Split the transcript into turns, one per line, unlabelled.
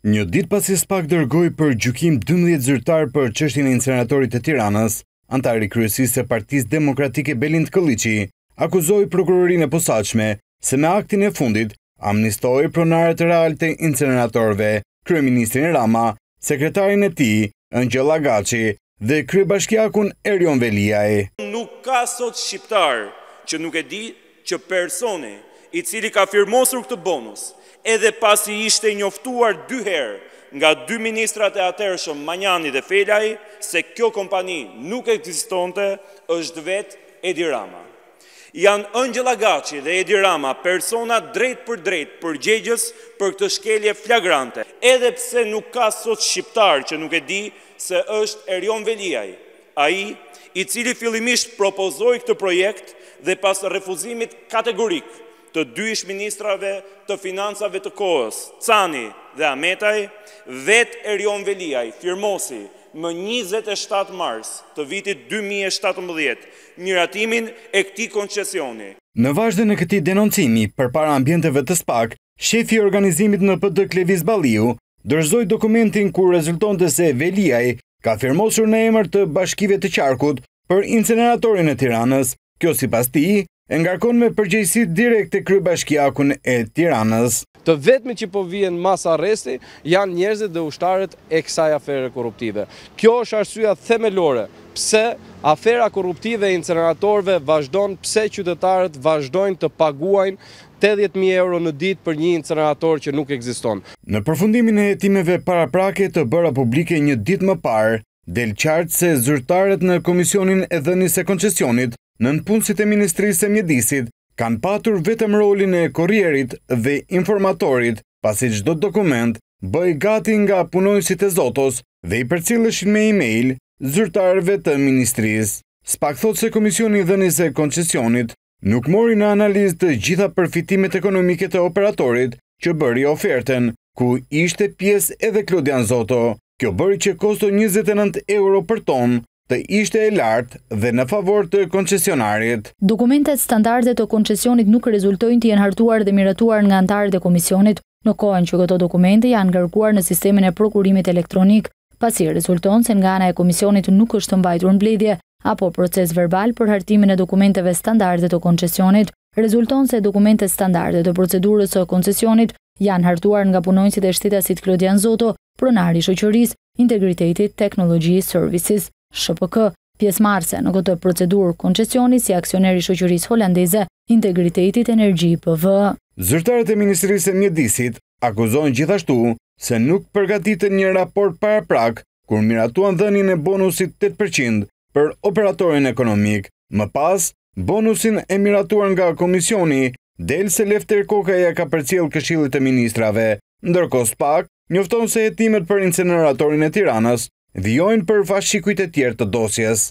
Një ditë pasi spak dërgoi për gjykim dymbëdhjetë zyrtarë për çështjen e inceneratorit të Tiranës, anëtari i kryesisë së Partisë Demokratike Belind Këlliçi akuzoi prokurorinë e posaçme se me aktin e fundit amnistoi pronarët realë të inceneratorëve, kryeministrin Rama sekretarin e tij, Engjëll Agaçi dhe kryebashkiakun Erion Veliaj.
Nuk ka sot shqiptar që nuk e di që personi i cili ka firmosur këtë bonus, edhe pasi ishte njoftuar dy herë nga dy ministrat e atëhershëm Manjani dhe Felaj se kjo kompani nuk ekzistonte, është vetë Edi Rama. Janë Engjëll Agaçi dhe Edi Rama persona drejtpërdrejt përgjegjës për këtë shkelje flagrante. Edhe pse nuk ka sot shqiptar që nuk e di se është Erion Veliaj ai, i cili fillimisht propozoi këtë projekt dhe pas refuzimit kategorik të dy ish-ministrave të Financave të kohës, Cani dhe Ahmetaj, vetë Erion Veliaj firmosi më njëzet e shtatë mars të vitit dy mijë e shtatëmbëdhjetë miratimin e këtij koncesioni.
Në vazhdën e këtij denoncimi përpara ambienteve të spak, shefi i organizimit në PD Klevis Balliu, dorëzoi dokumentin ku rezultonte se Veliaj ka firmosur në emër të Bashkive të Qarkut për inceneratorin e Tiranës. Kjo sipas tij, e ngarkon me përgjegjësi direkte kryebashkiakun e Tiranës.
Të vetmit që po vihen masa arresti janë njerëzit dhe ushtarët e kësaj afere korruptive. Kjo është arsyeja themelore pse afera korruptive e inceneratorëve vazhdon, pse qytetarët vazhdojnë të paguajnë tetëdhjetë mijë euro në ditë për një incenerator që nuk ekziston.
Në përfundimin e hetimeve paraprake të bëra publike një ditë më parë, del qartë se zyrtarët në Komisionin e Dhënies së Koncesionit, nënpunësit e Ministrisë së Mjedisit, kanë patur vetëm rolin e korrierit dhe informatorit, pasi çdo dokument bëhej gati nga punonjësit e Zotos dhe i përcilleshin me e-mail zyrtarëve të ministrisë. Spak thotë se Komisioni i Dhënies së Koncesionit nuk mori në analizë të gjitha përfitimet ekonomike të operatorit që bëri ofertën, ku ishte pjesë edhe Klodian Zoto. Kjo bëri që kosto njëzet e nëntë euro për ton të ishte e lartë dhe në favor të koncesionarit.
Dokumentet standarde të koncesionit nuk rezultojnë të jenë hartuar dhe miratuar nga anëtarët e komisionit në kohën që këto dokumente janë ngarkuar në sistemin e prokurimit elektronik, pasi rezulton se nga ana e komisionit nuk është mbajtur mbledhje apo procesverbal për hartimin e dokumenteve standarde të koncesionit. Rezulton se dokumentet standarde të procedurës së koncesionit janë hartuar nga punonjësit e shtetasit Klodian Zoto, pronari i shoqërisë Integrated Technology Services, SHPK, pjesëmarrëse në këtë procedurë koncesioni si aksioneri i shoqërisë holandeze Integrated Energy BV.
Zyrtarët e Ministrisë së Mjedisit akuzohen gjithashtu se nuk përgatitën një raport paraprak kur miratuan dhënien e bonusit tetë për qind për operatorin ekonomik, më pas Bonusin e miratuar nga Komisioni, del se Lefter Koka ia ka përcjellë Këshillit të Ministrave. Ndërkohë SPAK njofton se hetimet për inceneratorin e Tiranës, vijojnë për fashikujt e tjerë të dosjes.